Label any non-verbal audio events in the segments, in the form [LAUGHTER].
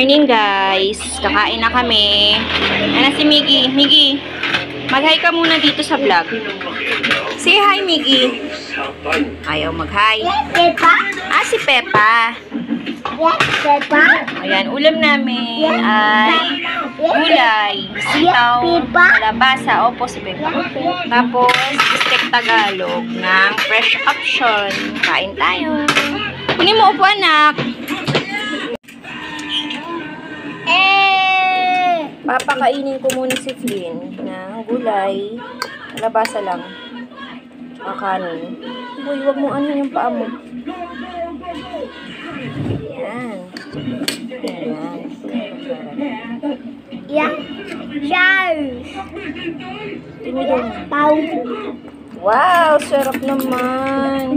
Morning guys. Kakain na kami. Ano si Miggy? Miggy, mag-hi ka muna dito sa vlog. Say hi, Miggy. Ayaw mag-hi. Peppa? Ah, si Peppa. Yes, Peppa. Ayan, ulam namin ay gulay, sitaw, kalabasa, opo si Peppa. Tapos, steak Tagalog ng fresh option. Kain tayo. Kunin mo upo, anak. Papakainin ko muna si Flynn ng gulay. Kalabasa lang. Tsaka kanin. Uy, wag mo ano yung paa mo. Yan. Yan. Yeah. Charles. Wow, sarap naman.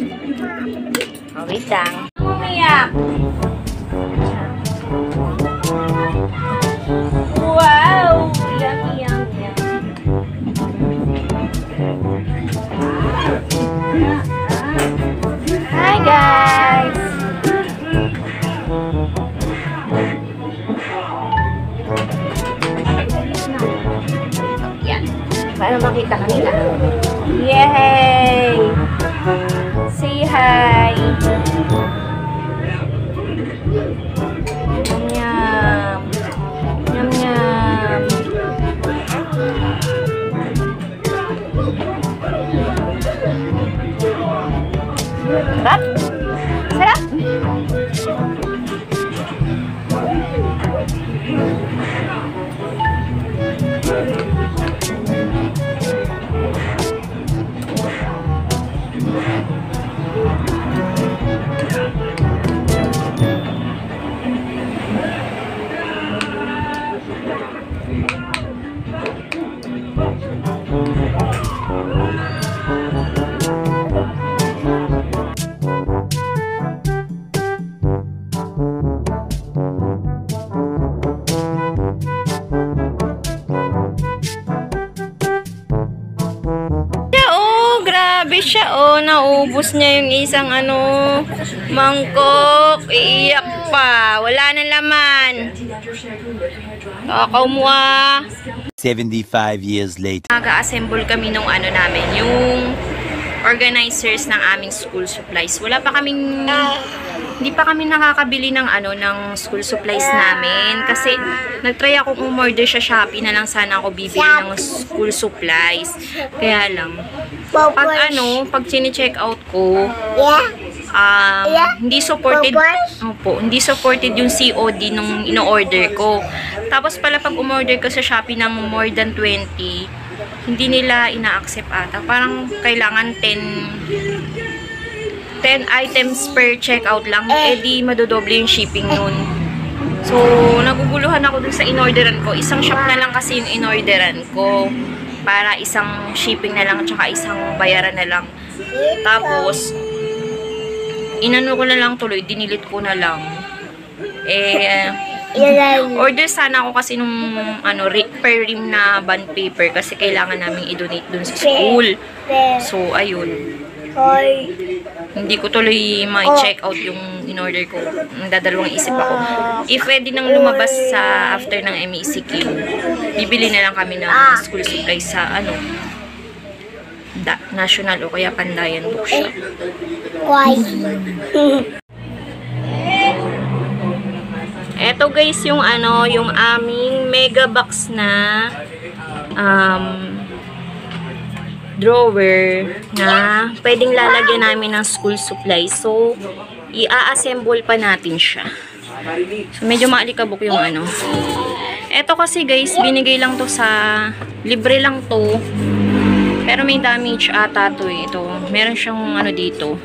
Oh, wait lang. Umiyak. Hi, guys! Para makita kanila. Yay! Say hi! Sarap? Sarap? Naubos niya yung isang ano, mangkok, iiyak pa, wala na laman. Ah. 75 years later. Nag-assemble kami nung ano namin, yung organizers ng aming school supplies. Wala pa kaming hindi pa kami nakakabili ng ano ng school supplies namin kasi nagtry ako umorder sa Shopee na lang sana ako bibili ng school supplies. Kaya lang pag ano, pag chine-check out ko, Yeah. um, Yeah. hindi supported opo, hindi supported yung COD nung ino-order ko. Tapos pala pag umorder ko sa Shopee ng more than 20, hindi nila ina-accept ata. Parang kailangan 10 10 items per checkout lang, eh di madodoble yung shipping nun. So, naguguluhan ako dun sa inorderan ko. Isang shop na lang kasi yung inorderan ko. Para isang shipping na lang, tsaka isang bayaran na lang. Tapos, inano ko na lang tuloy, dinilit ko na lang. Eh, order sana ako kasi nung ano, per rim na bond paper kasi kailangan namin i-donate dun sa school. So, ayun. Hoy. Hindi ko tuloy ma-check out yung in-order ko. Dadalawang isip ako. If pwede nang lumabas sa after ng MECQ, bibili na lang kami ng school supplies sa ano, da, national o kaya Pandayan Bookshop. Why? Eto guys yung ano, yung aming mega box na um, drawer na pwedeng lalagyan namin ng school supplies. So, i-assemble pa natin siya. So, medyo maalikabok yung ano. Eto kasi guys, binigay lang to sa, libre lang to. Pero may damage ata to eh. Ito, meron siyang ano dito.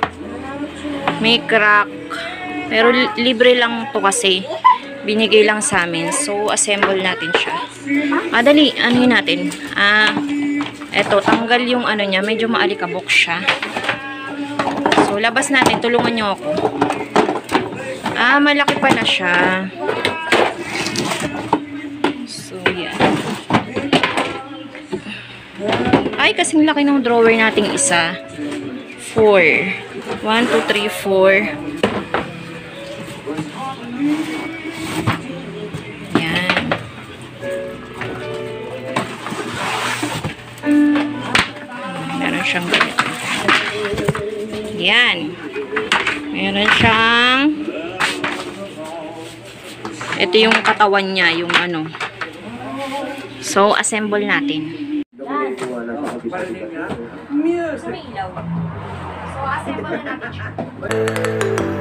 May crack. Pero li- libre lang to kasi. Binigay lang sa amin. So, assemble natin siya. Ah, dali. Ano yun natin? Ah, eto, tanggal yung ano niya. Medyo maalikabok siya. So, labas natin. Tulungan nyo ako. Ah, malaki pa na siya. Ay, kasing laki ng drawer nating isa. 4. 1, 2, 3, 4. siyang ganito. Yan. Meron siyang ito yung katawan niya, yung ano. So, assemble natin. So, assemble na natin siya.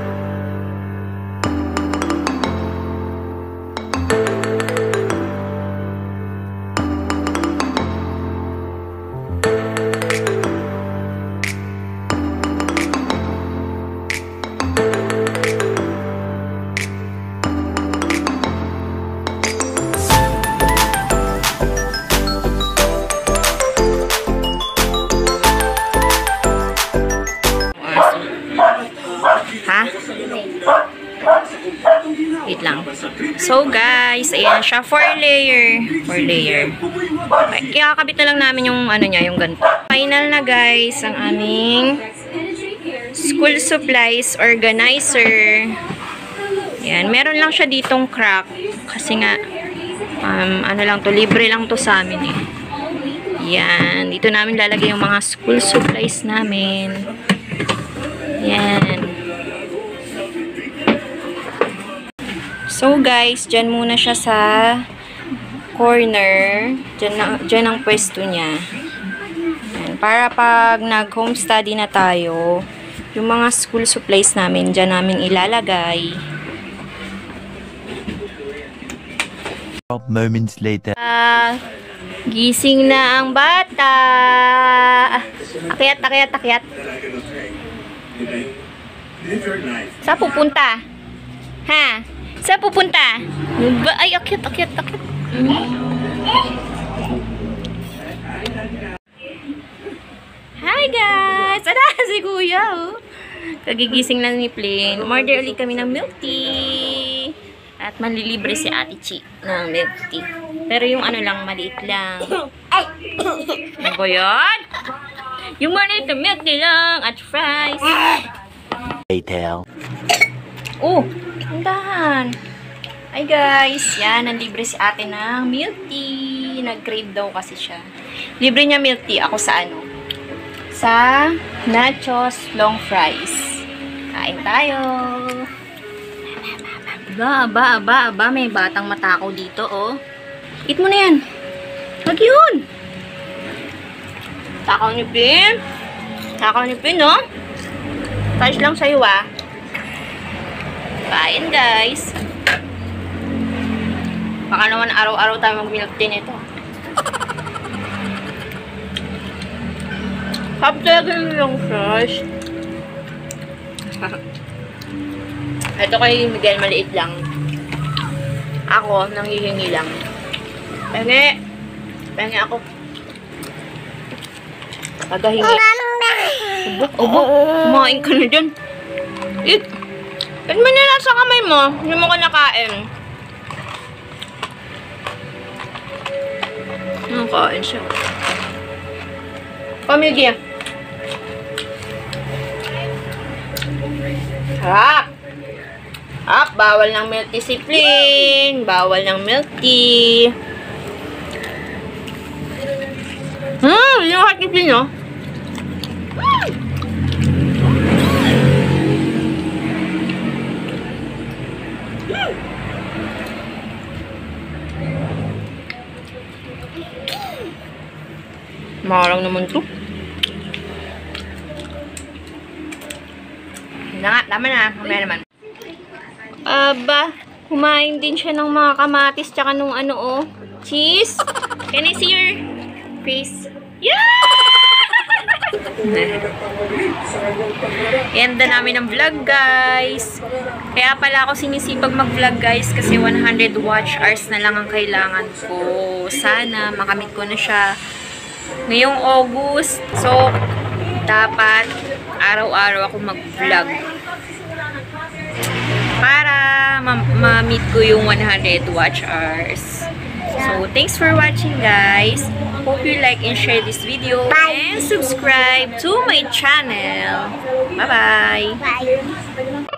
So, guys, ayan siya. Four layer. Four layer. Okay, Ikakabit na lang namin yung ano niya, yung ganito. Final na, guys, ang aming school supplies organizer. Yan. Meron lang siya ditong crack. Kasi nga, um, ano lang to, libre lang to sa amin eh. Yan. Dito namin lalagay yung mga school supplies namin. Yan. So guys, dyan muna siya sa corner. Dyan, na, dyan ang pwesto niya. Yan. Para pag nag-home study na tayo, yung mga school supplies namin, dyan namin ilalagay. 12 moments later. Ah, gising na ang bata. Akyat, akyat, akyat. Sa pupunta? Pupunta? Ay, akyat, akyat, akyat. Hi guys! Ala, [LAUGHS] si kuya oh. Kagigising lang ni Plain. Umorder ulit kami ng milk tea. At manlilibre si Ate Chi ng milk tea. Pero yung ano lang, maliit lang. Ano ba yan? Yung maliit na milk tea lang at fries. Later. Oh, tindahan. Hi guys, yan, nanlibre si ate ng milk tea. Nag-crave daw kasi siya. Libre niya milk tea. Ako sa ano? Sa nachos long fries. Kain tayo. Aba, aba, aba, aba. May batang matakaw dito, oh. Eat mo na yan. Wag yun. Takaw ni Pin. Takaw ni Pin, oh. Touch lang sa'yo, ah. Kain, guys. Baka naman araw-araw tayo mag-milk tea nito. Sarap talaga yung fresh. [LAUGHS] Ito kay Miguel, maliit lang. Ako, nanghihingi lang. Pengi! Pengi ako. Pagahingi. Ubo, ubo. Kumain ka na dyan. Eat. Ba't mo na nasa kamay mo? Hindi mo ka nakain. Nakain siya. Pamilya. Harap! Harap! Bawal ng milk discipline. Bawal ng milk tea. Hmm! Yung hot discipline, no? Marang naman to. Na nga, tama na. Mamaya naman. Aba, kumain din siya ng mga kamatis tsaka nung ano oh. Cheese. Can I see your face? Yeah! End na namin ng vlog, guys. Kaya pala ako sinisipag mag-vlog, guys, kasi 100 watch hours na lang ang kailangan ko. Sana makamit ko na siya ngayong August. So, dapat araw-araw ako mag-vlog. Para ma- ma-meet ko yung 100 watch hours. So, thanks for watching, guys. Hope you like and share this video. And subscribe to my channel. Bye-bye! Bye.